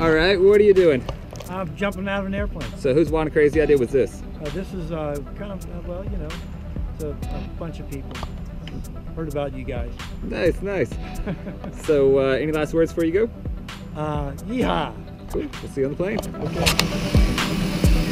All right, what are you doing? I'm jumping out of an airplane. So whose one crazy idea was this? Uh, this is uh, kind of, uh, well, you know, it's a, a bunch of people. Heard about you guys. Nice, nice. so uh, any last words before you go? Uh, yeehaw! Cool. We'll see you on the plane. Okay.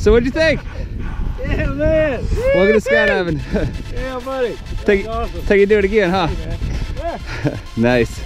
So what'd you think? Yeah, man! Welcome to skydiving. Yeah, buddy! take, That's awesome. take you do it again, huh? Hey. Yeah. nice.